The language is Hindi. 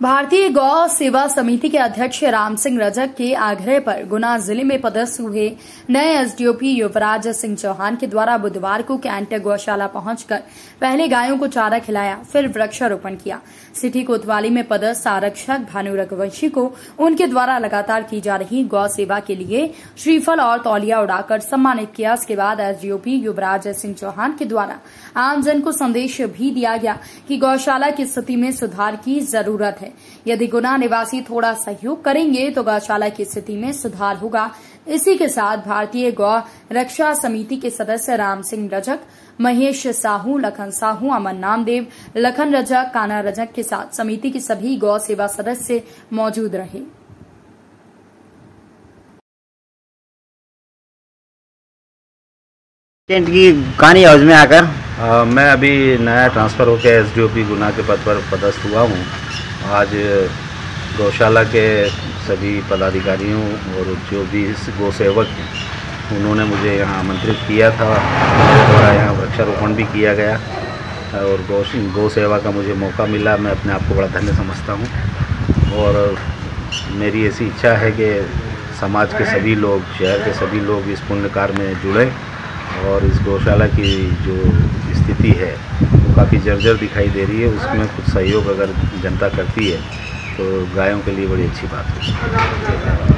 भारतीय गौ सेवा समिति के अध्यक्ष राम सिंह रजक के आग्रह पर गुना ज़िले में पदस्थ हुए नए एसडीओपी युवराज सिंह चौहान के द्वारा बुधवार को कैंट गौशाला पहुंचकर पहले गायों को चारा खिलाया, फिर वृक्षारोपण किया। सिटी कोतवाली में पदस्थ आरक्षक भानु रघुवंशी को उनके द्वारा लगातार की जा रही गौ सेवा के लिए श्रीफल और तौलिया उड़ाकर सम्मानित किया। इसके बाद एसडीओपी युवराज सिंह चौहान के द्वारा आमजन को संदेश भी दिया गया कि गौशाला की स्थिति में सुधार की ज़रूरत है। है। यदि गुना निवासी थोड़ा सहयोग करेंगे तो गौशाला की स्थिति में सुधार होगा। इसी के साथ भारतीय गौ रक्षा समिति के सदस्य राम सिंह रजक महेश साहू लखन साहू अमन नामदेव लखन रजक काना रजक के साथ समिति के सभी गौ सेवा सदस्य मौजूद रहे। टेंट की कहानी हाउस में आकर। आ, मैं अभी नया ट्रांसफ़र होकर एस एसडीओपी गुना के पद पर पदस्थ हुआ हूँ। आज गौशाला के सभी पदाधिकारियों और जो भी इस गौसेवक हैं। उन्होंने मुझे यहाँ आमंत्रित किया था। द्वारा यहाँ वृक्षारोपण भी किया गया और गौ गौ सेवा का मुझे मौका मिला। मैं अपने आप को बड़ा धन्य समझता हूँ और मेरी ऐसी इच्छा है कि समाज के सभी लोग, शहर के सभी लोग इस पुण्य कार्य में जुड़े और इस गौशाला की जो स्थिति है काफ़ी जर्जर दिखाई दे रही है, उसमें कुछ सहयोग अगर जनता करती है तो गायों के लिए बड़ी अच्छी बात है।